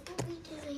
Little Beaches